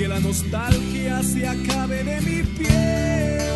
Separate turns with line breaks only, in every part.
que la nostalgia se acabe de mi piel.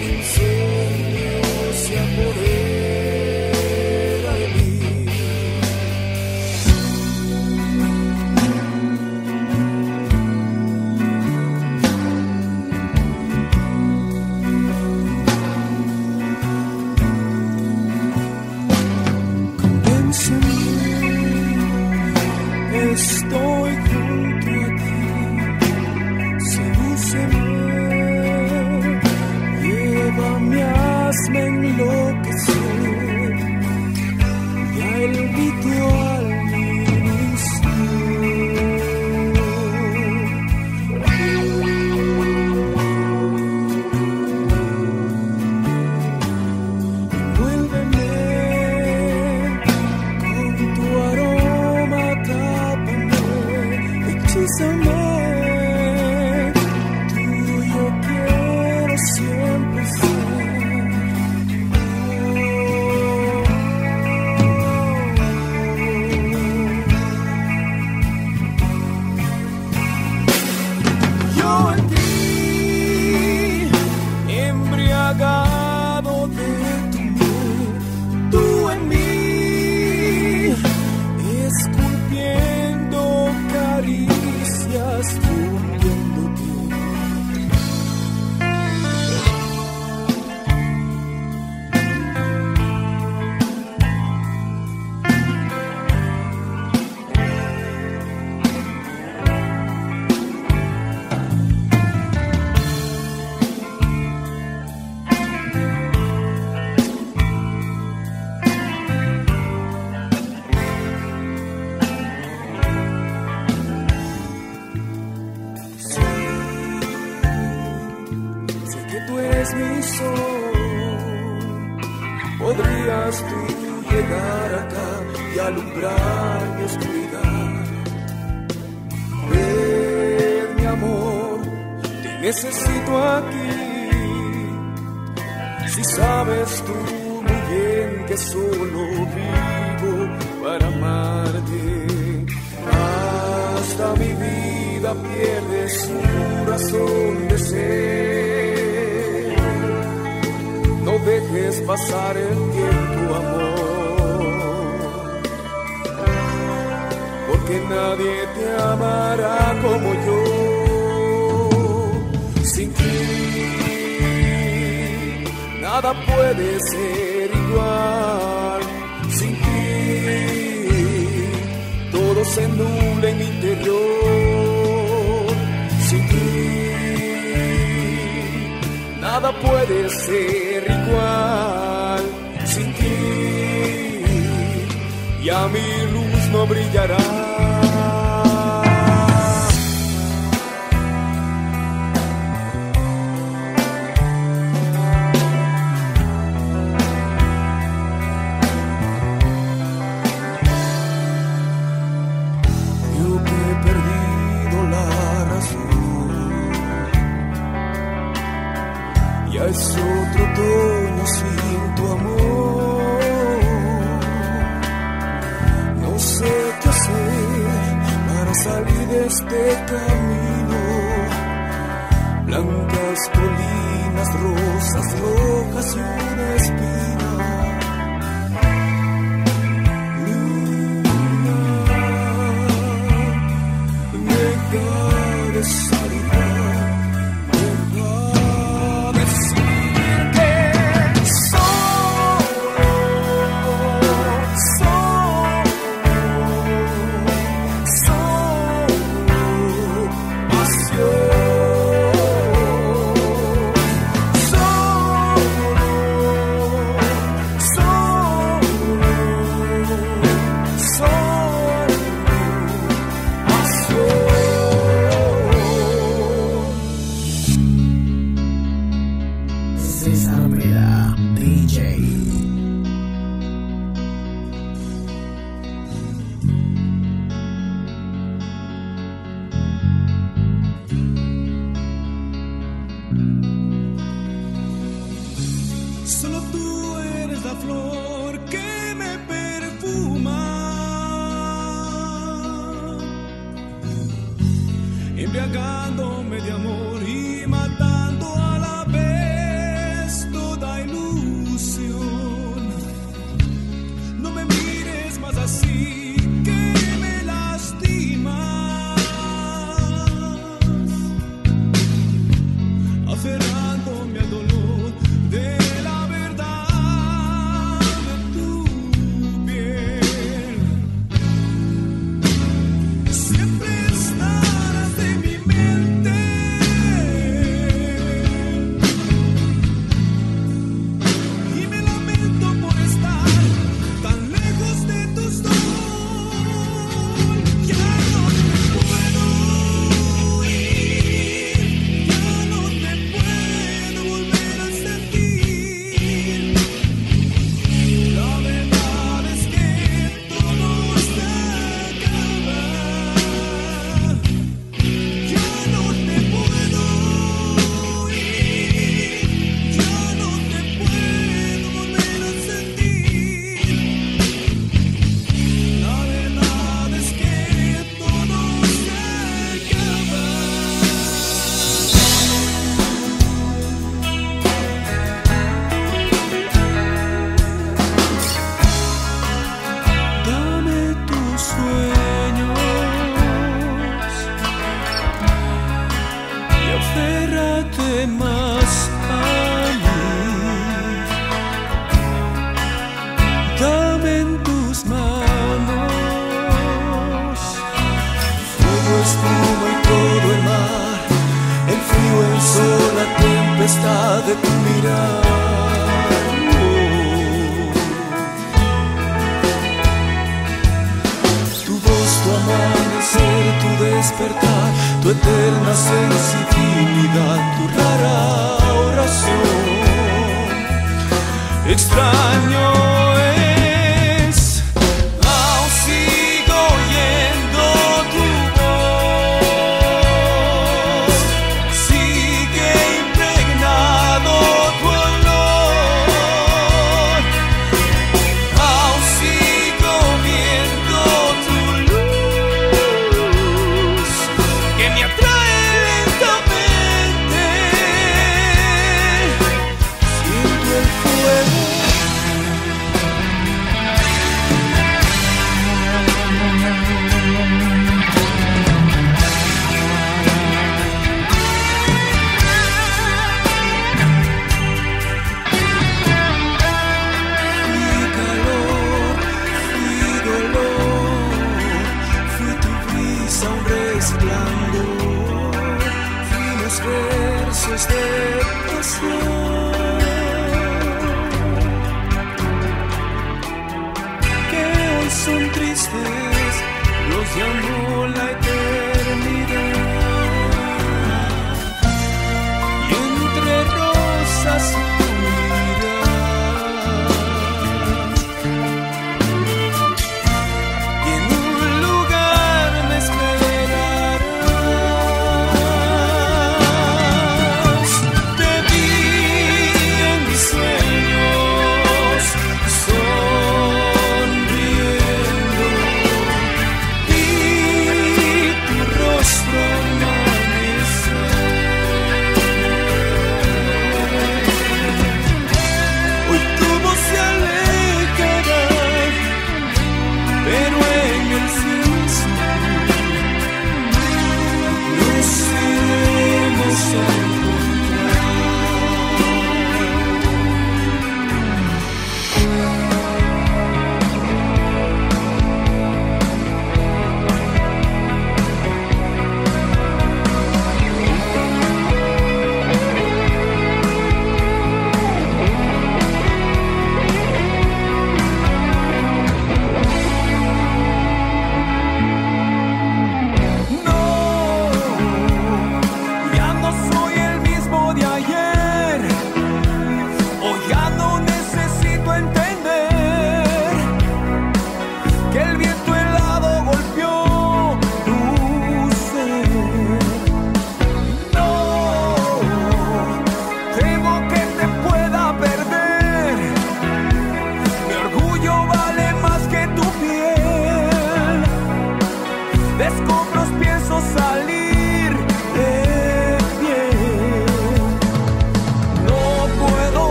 El incendio necesito aquí. Si sabes tú muy bien que solo vivo para amarte. Hasta mi vida pierde su razón de ser. No dejes pasar el tiempo, amor. Porque nadie te amará como yo. Nada puede ser igual. Sin ti, todo se nubla en mi interior. Sin ti, nada puede ser igual. Sin ti, ya mi luz no brillará. Camino. Blancas colinas, rosas rojas y una espina. Luna, deja y todo el mar, el frío, el sol, la tempestad de tu mirar. Tu voz, tu amanecer, tu despertar, tu eterna sensibilidad, tu rara oración. Extraño. La eternidad y entre rosas.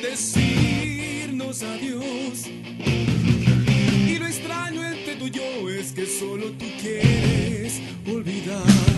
decirnos adiós. Y lo extraño entre tú y yo es que
solo tú quieres olvidar.